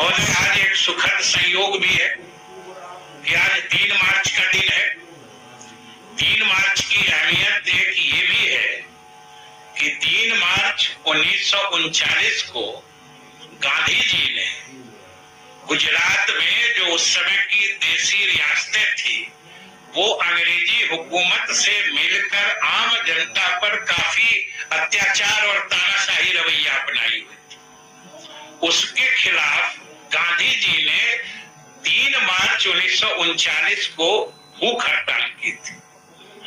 महोदय, आज एक सुखद संयोग भी है कि आज तीन मार्च का दिन है। तीन मार्च की अहमियत एक ये भी है कि तीन मार्च उन्नीस को गांधी जी ने गुजरात में जो उस समय की देसी रियासतें थी, वो अंग्रेज़ी हुकूमत से मिलकर आम जनता पर काफ़ी अत्याचार और तानाशाही रवैया अपनाई हुई उसके खिलाफ गांधी जी ने तीन मार्च उन्नीस को भूख हड़ताल की थी।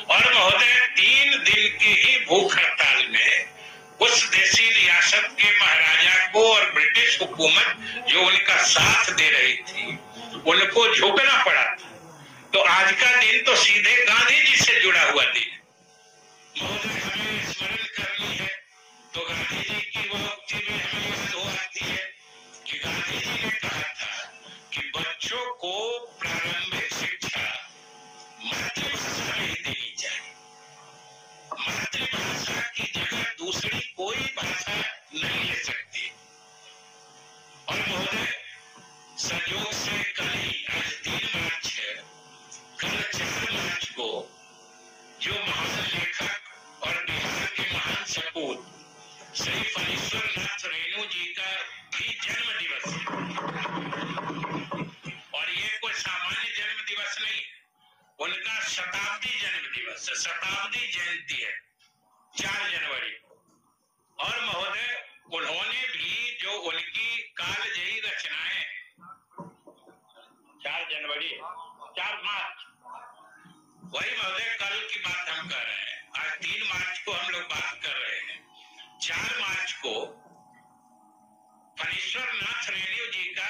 और महोदय, तीन दिन की ही भूख हड़ताल में उस देशी रियासत के महाराजा को और ब्रिटिश हुकूमत जो उनका साथ दे रही थी, उनको झुकना पड़ा था। तो आज का दिन तो सीधे गांधी जी से जुड़ा हुआ दिन महोदय, हमें स्मरण जी कहा था कि बच्चों को प्रारंभिक शिक्षा मातृभाषा में देनी चाहिए मातृभाषा की जगह दूसरी कोई भाषा नहीं ले सकती और महोदय संयोग से कल ही आज तीन मार्च है कल चार मार्च को जो महान लेखक और बिहार के महान सपूत, श्री फणीश्वर नाथ रेणु जी का भी जन्म दिवस है। और ये कोई सामान्य जन्म दिवस नहीं, उनका शताब्दी जन्म दिवस शताब्दी जयंती है, चार जनवरी और महोदय, उन्होंने भी जो उनकी कालजयी रचनाएँ, चार जनवरी, चार मार्च, वही महोदय, कल जी का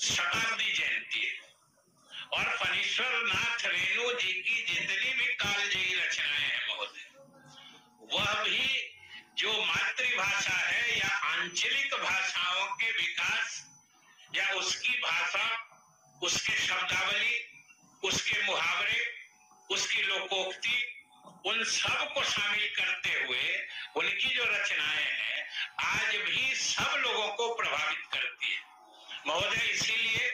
शताब्दी जयंती है। और फणीश्वर नाथ रेणु जी की जितनी भी कालजयी रचनाएँ हैं महोदय, वह भी जो मातृभाषा है या आंचलिक भाषाओं के विकास या उसकी भाषा, उसके शब्दावली, उसके मुहावरे, उसकी लोकोक्ति, उन सबको शामिल करते हुए उनकी जो रचनाएँ हैं आज भी सब लोगों को प्रभावित करती है। महोदय, इसीलिए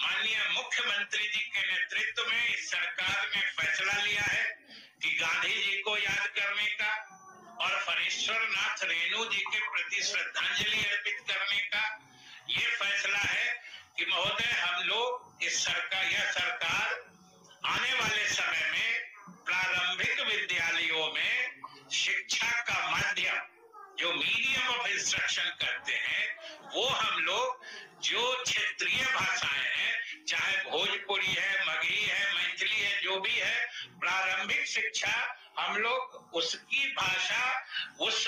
माननीय मुख्यमंत्री जी के नेतृत्व में इस सरकार ने फैसला लिया है कि गांधी जी को याद करने का और फणीश्वर नाथ रेणु जी के प्रति श्रद्धांजलि अर्पित करने का ये फैसला है कि महोदय, हम लोग इस सरकार, यह सरकार आने वाले समय इंस्ट्रक्शन करते हैं, वो हम लोग जो क्षेत्रीय भाषाएँ हैं, चाहे भोजपुरी है, मगही है, मैथिली है, जो भी है, प्रारंभिक शिक्षा हम लोग उसकी भाषा, उस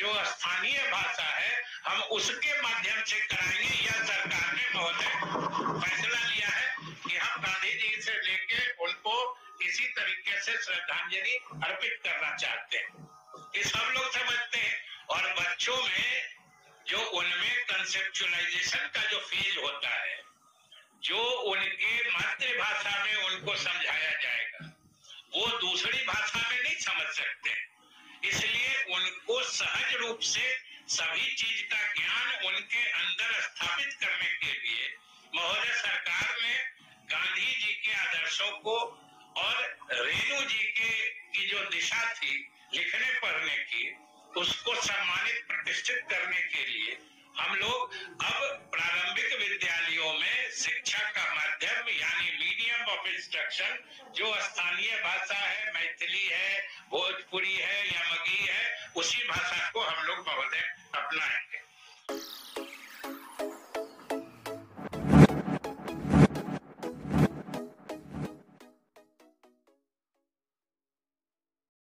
जो स्थानीय भाषा है, हम उसके माध्यम से कराएँगे यह सरकार ने महोदय फैसला लिया है कि हम गांधी जी से लेके उनको इसी तरीके से श्रद्धांजलि अर्पित करना चाहते बच्चों में जो उनमें कंसेप्चुअलाइजेशन का जो फ़ेज़ होता है, जो उनके मातृभाषा में उनको समझाया जाएगा, वो दूसरी भाषा में नहीं समझ सकते। इसलिए उनको सहज रूप से सभी चीज़ का ज्ञान उनके अंदर स्थापित करने के लिए महोदय सरकार ने गांधी जी के आदर्शों को और रेणु जी के, की जो दिशा थी, लिखने पढ़ने की उसको सम्मानित प्रतिष्ठित करने के लिए हम लोग अब प्रारंभिक विद्यालयों में शिक्षा का माध्यम, यानी मीडियम ऑफ़ इंस्ट्रक्शन जो स्थानीय भाषा है, मैथिली है, भोजपुरी है, या मगी है, उसी भाषा को हम लोग महोदय अपनाएँ।